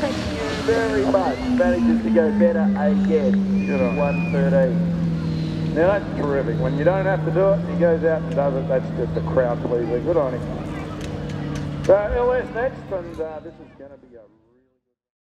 thank you very much. Manages to go better again. Good on. 113. Now that's terrific. When you don't have to do it, he goes out and does it. That's just a crowd pleaser. Good on him. Uh, so LS next, and uh, this is going to be a...